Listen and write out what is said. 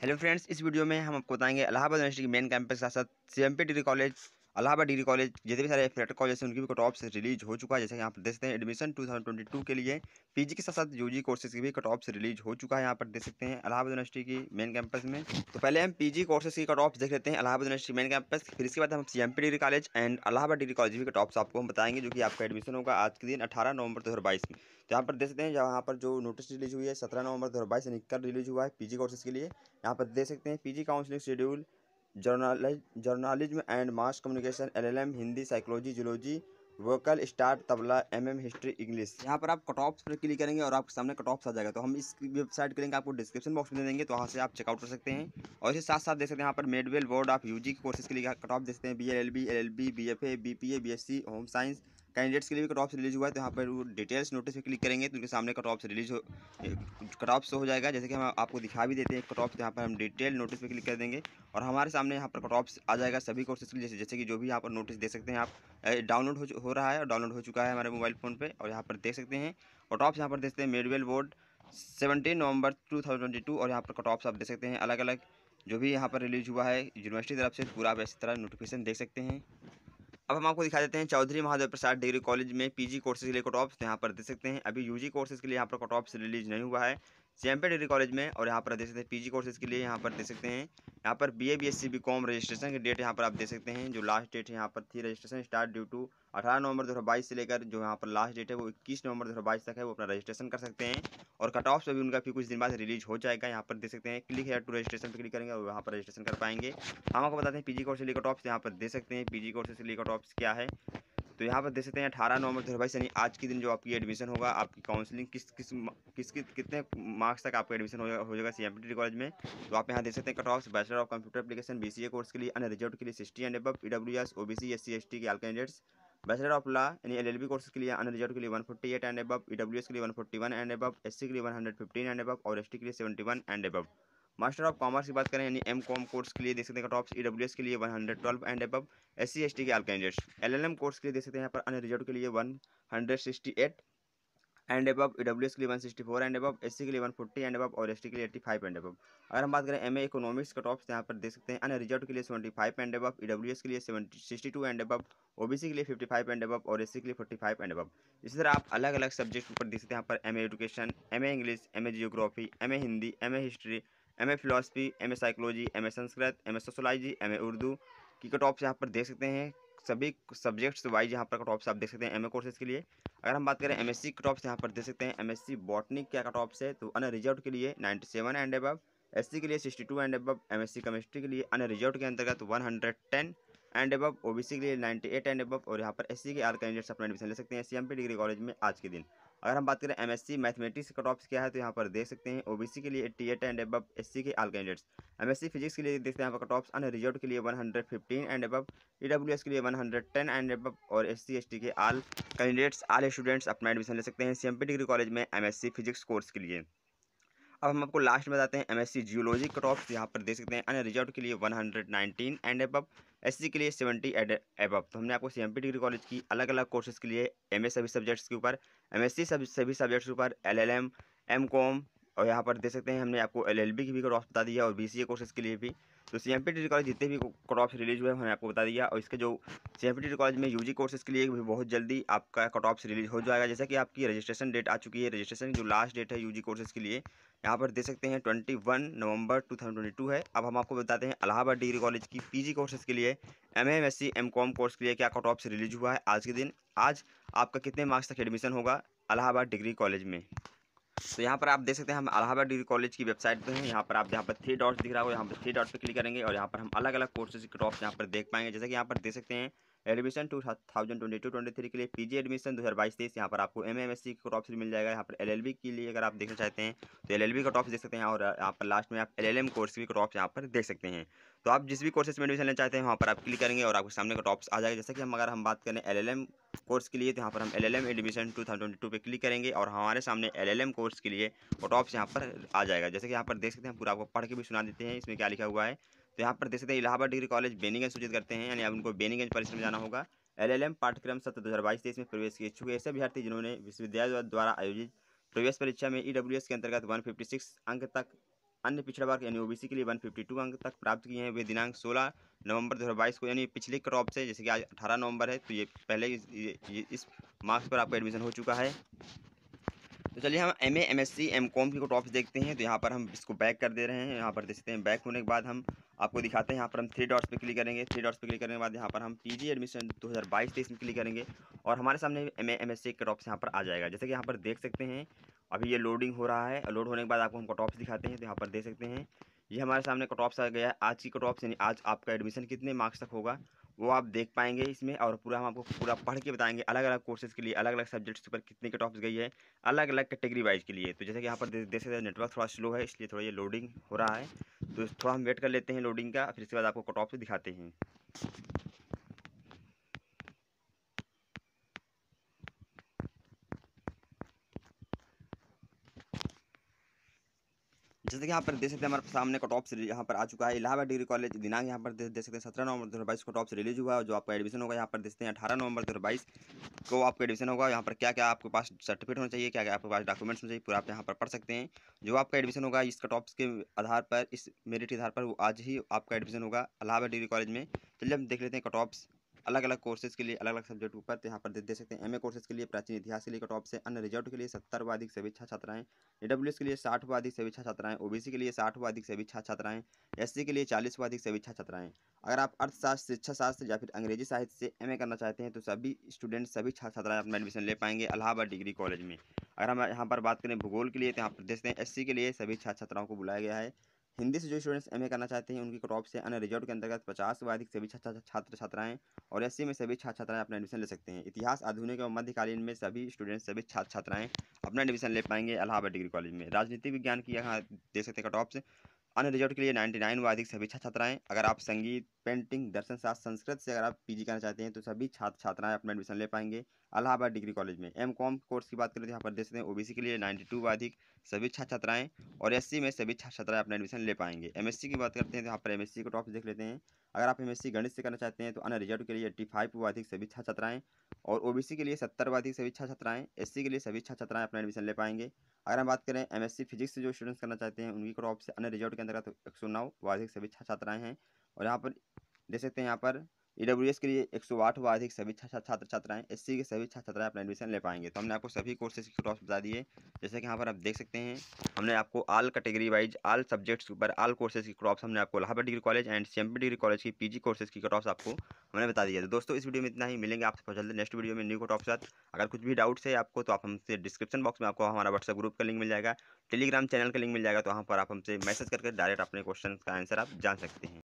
Hello friends, इस video में हम आपको बताएँगे इलाहाबाद यूनिवर्सिटी के मेन कैंपस के साथ साथ C degree college Allahabad degree college, जितने भी सारे फेडरल कॉलेज हैं, उनकी भी कट ऑफ़ रिलीज़ हो चुका है। जैसे यहाँ पर देख सकते हैं एडमिशन 2022 के लिए पीजी के साथ साथ यूजी कोर्सेज की भी कट ऑफ़ रिलीज़ हो चुका है यहाँ पर, देख सकते हैं इलाहाबाद यूनिवर्सिटी की मेन कैंपस में। तो पहले हम पीजी कोर्सेज की कट देख लेते हैं, अलाहाबाद यूनिवर्सिटी मेन कैंपस फिर इसके बाद हम CMP degree college and Allahabad degree college भी कट ऑफ़ आपको हम बताएँगे, जो कि आपका एडमिशन होगा आज के दिन, अठारह नवंबर दो में। तो यहाँ पर देख सकते हैं यहाँ पर जो नोटिस रिलीज़ हुई है, सत्रह नवंबर दो हज़ार बाईस निकल रिलीज़ हुआ है पीजी कोर्सेज के लिए। यहाँ पर देख सकते हैं PG counselling schedule journalism and mass communication, LLM, Hindi, psychology, zoology, vocal start tabla M M history, English. यहाँ पर आप कट ऑफ़ पर क्लिक करेंगे और आपके सामने कट ऑफ़ आ जाएगा। तो हम इस वेबसाइट के लिंक आपको डिस्क्रिप्शन बॉक्स में दे देंगे तो वहाँ से आप चेकआउट कर सकते हैं। और इसके साथ साथ देख सकते हैं यहाँ पर मेडवेल, बोर्ड ऑफ़ यूजी कोर्सेज के लिए कट ऑफ़ देखते हैं। B L L B L L B B F A B P A B S C home science candidates के लिए भी कट ऑफ़ रिलीज़ हुआ है तो यहाँ पर वो डिटेल्स नोटिस पे क्लिक करेंगे तो उनके सामने कट ऑफ़ रिलीज़ हो कट ऑफ़ हो जाएगा। जैसे कि हम आपको दिखा भी देते हैं कट ऑफ़ यहाँ पर हम डिटेल नोटिस पे क्लिक कर देंगे, और हमारे सामने यहाँ पर कट ऑफ़ आ जाएगा सभी कोर्सेज के लिए, जैसे कि जो भी यहाँ पर नोटिस दे सकते हैं आप डाउनलोड हो हो रहा है और डाउनलोड हो चुका है हमारे मोबाइल फ़ोन पर और यहाँ पर देख सकते हैं कट ऑफ़ यहाँ पर देखते हैं मेडवेल board seventeen November two thousand twenty two और यहाँ पर कट ऑफ़ आप देख सकते हैं अलग अलग जो भी यहाँ पर रिलीज़ हुआ है यूनिवर्सिटी तरफ़ से पूरा आप इस तरह नोटिफिकेशन देख सकते हैं। अब हम आपको दिखा देते हैं चौधरी महादेव प्रसाद डिग्री कॉलेज में पीजी कोर्सेज के लिए कट ऑफ़ यहाँ पर देख सकते हैं। अभी यूजी कोर्सेज के लिए यहाँ पर कट ऑफ़ रिलीज़ नहीं हुआ है। सीएमपी डिग्री कॉलेज में, और यहाँ पर देख सकते हैं पीजी कोर्सेज के लिए यहाँ पर देख सकते हैं। यहाँ पर B A B S C com registration की डेट यहाँ पर आप देख सकते हैं, जो लास्ट डेट यहाँ पर थी रजिस्ट्रेशन स्टार्ट ड्यू टू अठारह नवंबर दो हज़ार बाईस से लेकर जो यहाँ पर लास्ट डेट है वो इक्कीस नवंबर दो तक है, वो अपना रजिस्ट्रेशन कर सकते हैं। और कट ऑफ़ से भी उनका फिर कुछ दिन बाद रिलीज़ हो जाएगा, यहाँ पर देख सकते हैं। क्लिक है टू रजिस्ट्रेशन पर क्लिक करेंगे और वहाँ पर रजिस्ट्रेशन कर पाएँगे। हम आपको बताते हैं पीजी कोर्स के लिए कट ऑफ़ यहाँ पर देख सकते हैं। पीजी कोर्स के लिए कट ऑफ़ क्या है? तो यहाँ पर देख सकते हैं अठारह नवंबर दो हज़ार यानी आज के दिन जो आपकी एडमिशन होगा, आपकी काउंसलिंग किस किस किस कितने मार्क्स तक आपका एडमिशन हो जाएगा सी एम कॉलेज में। तो आप यहाँ देख सकते हैं cut off bachelor of computer application B C A course के लिए, अन्य रिज़ल्ट के लिए sixty and above E W S O B C S C S T के all candidates bachelor of law यानी एल एल बी कोर्स के लिए अन result के लिए one forty eight and above E W S के लिए one forty one and above S C के लिए one hundred fifteen and above और एस टी के लिए seventy one and above master of commerce की बात करें यानी एम कॉम कोर्स के लिए देख सकते हैं टॉप्स ई डब्ल्यू एस के लिए one hundred twelve and above S C S T के all candidates L L M course के लिए देख सकते हैं यहाँ पर अन्य रिज़ल्ट के लिए one hundred sixty eight and above E W S के लिए one sixty four and above S C के लिए वन फोर्टी एंड एबव और एस टी के लिए एट्टी फाइव एंड एबव अगर हम बात करें एम ए इकोनॉमिक्स का टॉप्स यहाँ पर देख सकते हैं अन्य रिज़ल्ट के लिए seventy five and above E W S के लिए seventy sixty two and above O B C के लिए फिफ्टी फाइव एंड एबव और एस सी के लिए फोर्टी फाइव एंड एबव इसी तरह आप अलग अलग सब्जेक्ट पर देख सकते हैं यहाँ पर M A education M A English M A geography M A Hindi M A history M A philosophy M A psychology M A Sanskrit M A sociology M A Urdu की cut off यहाँ पर देख सकते हैं। सभी subjects wise यहाँ पर cut offs आप देख सकते हैं एम ए कोर्सेज के लिए। अगर हम बात करें M S C cut offs यहाँ पर देख सकते हैं। एम एस सी बॉटनिक क्या कट ऑफ्स है? तो अन रिज़ल्ट के लिए ninety seven and above S C के लिए sixty two and above M S C chemistry के लिए अन रिज़ल्ट के अंतर्गत one hundred ten and above O B C के लिए नाइन्टी एट एंड एबव और यहाँ पर एस सी के आर कैंडिडेट्स अपना एडमिशन ले सकते हैं। C M P degree college में आज के दिन। अगर हम बात करें M S C mathematics cut off क्या है तो यहाँ पर देख सकते हैं ओबीसी के लिए eighty eight and above S के all candidates M S C physics के लिए देखते हैं, यहाँ पर कट ऑफ़ अन्य रिज़ल्ट के लिए one hundred fifteen and above E W S के लिए one hundred ten and above और एस सी के आल कैंडिडेट्स आल स्टूडेंट्स अपना एडमिशन ले सकते हैं C M P degree college में M S C physics course के लिए। अब हम आपको लास्ट में बताते हैं M S C geology cut off यहाँ पर देख सकते हैं, अन्य रिज़ल्ट के लिए one hundred nineteen and above S C के लिए सेवेंटी एड एबव तो हमने आपको C M P degree college की अलग अलग कोर्सेज के लिए एम एस सभी सब्जेक्ट्स के ऊपर एम एस सभी सभी सब्जेक्ट्स के ऊपर L L M M com और यहाँ पर देख सकते हैं हमने आपको एल एल बी की भी ऑफ़ बता दिया और बी सी ए कोर्सेज के लिए भी। तो C M P degree college जितने भी ऑफ़ रिलीज़ हुए हमने आपको बता दिया। और इसके जो C M P degree college में यू जी कोर्सेज के लिए भी बहुत जल्दी आपका ऑफ़ रिलीज़ हो जाएगा। जैसा कि आपकी रजिस्ट्रेशन डेट आ चुकी है। रजिस्ट्रेशन की जो लास्ट डेट है यू जी कोर्सेज के लिए यहाँ पर देख सकते हैं twenty one November two thousand twenty two है। अब हम आपको बताते हैं इलाहाबाद डिग्री कॉलेज की पीजी कोर्सेज के लिए M M S C M com course के लिए क्या कट ऑफ़ रिलीज़ हुआ है आज के दिन। आज आपका कितने मार्क्स तक एडमिशन होगा इलाहाबाद डिग्री कॉलेज में? तो यहाँ पर आप देख सकते हैं हम इलाहाबाद डिग्री कॉलेज की वेबसाइट पे हैं। यहाँ पर आप यहाँ पर थ्री डॉट्स दिख रहा हो यहाँ पर थ्री डॉट पे क्लिक करेंगे और यहाँ पर हम अलग अलग कोर्सेज के टॉप्स यहाँ पर देख पाएँगे। जैसे कि यहाँ पर देख सकते हैं admission two thousand twenty two, twenty three के लिए पीजी एडमिशन, दो हज़ार बाईस तेईस, यहाँ पर आपको एम एम एस सी का टॉप मिल जाएगा। यहाँ पर एल एल बी के लिए अगर आप देखना चाहते हैं तो एल एल बी का टॉप देख सकते हैं और यहाँ पर लास्ट में आप एल एल एम कोर्स भी टॉप्स यहाँ पर देख सकते हैं। तो आप जिस भी कोर्सेज में एडमिशन लेना चाहते हैं, वहाँ पर आप क्लिक करेंगे और आपके सामने का टॉप्स आ जाएगा। जैसे कि हम अगर हम बात करें एल एल एम कोर्स के लिए तो यहाँ पर हम L L M admission two thousand twenty two पे क्लिक करेंगे और हमारे सामने एल एल एम कोर्स के लिए वो टॉप्स यहाँ पर आ जाएगा। जैसे कि यहाँ पर देख सकते हैं, पूरा आपको पढ़ के भी सुना देते हैं। इसमें क्या लिखा हुआ है? तो यहाँ पर देख सकते हैं, इलाहाबाद डिग्री कॉलेज बेनीगंज सूचित करते हैं, यानी आप उनको बेनीगंज परिसर में जाना होगा। एलएलएम पाठ्यक्रम सत्र दो हज़ार बाईस तेईस में प्रवेश के इच्छुक ऐसे अभ्यर्थी जिन्होंने विश्वविद्यालय द्वारा आयोजित प्रवेश परीक्षा में ईडब्ल्यूएस के अंतर्गत 156 अंक तक, अन्य पिछड़ा वर्ग यानी ओबीसी के लिए 152 अंक तक प्राप्त किए हैं। वे दिनांक 16 नवंबर 2022 को, यानी पिछले क्रॉप से, जैसे कि आज 18 नवंबर है तो ये पहले इस मार्क्स पर आपका एडमिशन हो चुका है। तो चलिए हम M A M S C M com की टॉप्स देखते हैं तो यहाँ पर हम इसको बैक कर दे रहे हैं, यहाँ पर देख सकते हैं बैक होने के बाद हम आपको दिखाते हैं, यहाँ पर हम थ्री डॉट्स पे क्लिक करेंगे थ्री डॉट्स पे क्लिक करने के बाद यहाँ पर हम पीजी एडमिशन 2022 तेईस में क्लिक करेंगे, और हमारे सामने एम एम एस सी का टॉप्स यहाँ पर आ जाएगा। जैसे कि यहाँ पर देख सकते हैं, अभी ये लोडिंग हो रहा है लोड होने के बाद आपको हम कट ऑप्स दिखाते हैं तो यहाँ पर देख सकते हैं, ये हमारे सामने कट ऑप्स आ गया आज की कट ऑप्स यानी आज आपका एडमिशन कितने मार्क्स तक होगा वो आप देख पाएँगे इसमें और पूरा हम आपको पूरा पढ़ के बताएँगे अलग अलग कोर्सेज के लिए अलग अलग सब्जेक्ट्स पर कितने कट ऑफ्स गई है अलग अलग कैटेगरी वाइज के लिए। तो जैसे कि यहाँ पर देख सकते हैं नेटवर्क थोड़ा स्लो है, इसलिए थोड़ा ये लोडिंग हो रहा है। तो थोड़ा हम वेट कर लेते हैं लोडिंग का, फिर इसके बाद आपको कट ऑफ़ दिखाते हैं। जैसे कि यहाँ पर देख सकते हैं, हमारे सामने कट ऑफ़ यहाँ पर आ चुका है। इलाहाबाद डिग्री कॉलेज दिनांक यहाँ पर देख सकते हैं, सत्रह नवंबर दो हज़ार बाईस को टॉप से रिलीज़ हुआ है, जो आपका एडमिशन होगा, यहाँ पर देखते हैं, अठारह नवंबर दो हज़ार बाईस को आपका एडमिशन होगा। यहाँ पर क्या क्या आपके पास सर्टिफिकेट होना चाहिए क्या क्या आपके पास डॉक्यूमेंट्स होना चाहिए, पूरा आप यहाँ पर पढ़ सकते हैं। जो आपका एडमिशन होगा इस कट के आधार पर, इस मेरिट के आधार पर वो आज ही आपका एडमिशन होगा इलाहाबाद डिग्री कॉलेज में। चलिए, हम देख लेते हैं कट ऑफ्स अलग अलग कोर्सेज के लिए अलग अलग सब्जेक्ट ऊपर तो यहाँ पर दे, दे सकते हैं। एमए कोर्सेज के लिए प्राचीन इतिहास के लिए टॉप से अन्य रिज़ल्ट के लिए सत्तर व अधिक सभी छात्राएँ डब्ल्यू के लिए साठ व अधिक सभी छात्राएँ ओबीसी के लिए साठ व अधिक सभी छात्राएँ एससी के लिए चालीस व अधिक सभी छात्राएँ अगर आप अर्थशास्त्र शिक्षा शास्त्र या फिर अंग्रेज़ी साहित्य से एमए करना चाहते हैं तो सभी स्टूडेंट सभी छात्र छात्राएँ अपना एडमिशन ले पाएँगे अलाहाबाद डिग्री कॉलेज में। अगर हम यहाँ पर बात करें भूगोल के लिए तो यहाँ पर देखते हैं एससी के लिए सभी छात्र छात्राओं को बुलाया गया है। हिंदी से जो स्टूडेंट्स एमए करना चाहते हैं, उनकी कट से अन्य रिज़ल्ट के अंतर्गत पचास से अधिक सभी छात्र छात्र छात्राएँ और एससी में सभी छात्र छात्राएँ अपना एडमिशन ले सकते हैं। इतिहास, आधुनिक और मध्यकालीन में सभी स्टूडेंट्स, सभी छात्र छात्राएँ अपना एडमिशन ले पाएँगे इलाहाबाद डिग्री कॉलेज में। राजनीतिक विज्ञान की यहाँ दे सकते हैं कट अन्य रिज़ल्ट के लिए नाइन्टी नाइन व अधिक सभी छात्र छात्राएँ अगर आप संगीत, पेंटिंग, दर्शन शास्त्र, संस्कृत से अगर आप पीजी करना चाहते हैं तो सभी छात्र छात्राएँ अपना एडमिशन ले पाएँगे। अलाहाबाद डिग्री कॉलेज में। एम कॉम कोर्स की बात करें तो यहाँ पर देख सकते हैं ओबीसी के लिए नाइन्टी टू व अधिक सभी छात्र छात्राएँ और एससी में सभी छात्र छात्राएँ अपना एडमिशन ले पाएँगे। एमएससी की बात करते हैं तो यहाँ पर एमएससी का टॉप देख लेते हैं। अगर आप एमएससी गणित से करना चाहते हैं तो अन्य रिज़ल्ट के लिए एट्टी फाइव व अधिक सभी छात्र छात्राएँ और ओबीसी के लिए सत्तर व अधिक सभी छात्र छात्राएँ एससी के लिए सभी छात्र छात्राएँ अपना एडमिशन ले पाएँगे। अगर हम बात करें एमएससी फिजिक्स से जो स्टूडेंट्स करना चाहते हैं, उनकी क्रॉप से अन्य रिज़ल्ट के अंतर्गत एक सौ नौ व अधिक सभी छात्र छात्राएँ हैं और यहाँ पर देख सकते हैं यहाँ पर ई के लिए एक सौ आठ व अधिक सभी छात्र छात्राएँ एससी के सभी छात्र छात्राएँ अपना एडमिशन ले पाएँगे। तो हमने आपको सभी कोर्सेज की क्रॉस बता दिए जैसे कि यहाँ पर आप देख सकते हैं, हमने आपको all category wise all subjects के ऊपर आल कोर्सेज की क्रॉप्स हमने आपको Allahabad degree college and C degree college की पीजी कोर्सेज की क्रॉप्स आपको हमने बता दिया तो दोस्तों, इस वीडियो में इतना ही। मिलेंगे आप आपसे जल्दी नेक्स्ट वीडियो में न्यू कट साथ। अगर कुछ भी डाउट्स है आपको तो आप हमसे डिस्क्रिप्शन बॉक्स में आपको हमारा व्हाट्सएप ग्रुप का लिंक मिल जाएगा। टेलीग्राम चैनल का लिंक मिल जाएगा तो वहाँ पर आप हमसे मैसेज करके डायरेक्ट अपने क्वेश्चन का आंसर आप जान सकते हैं।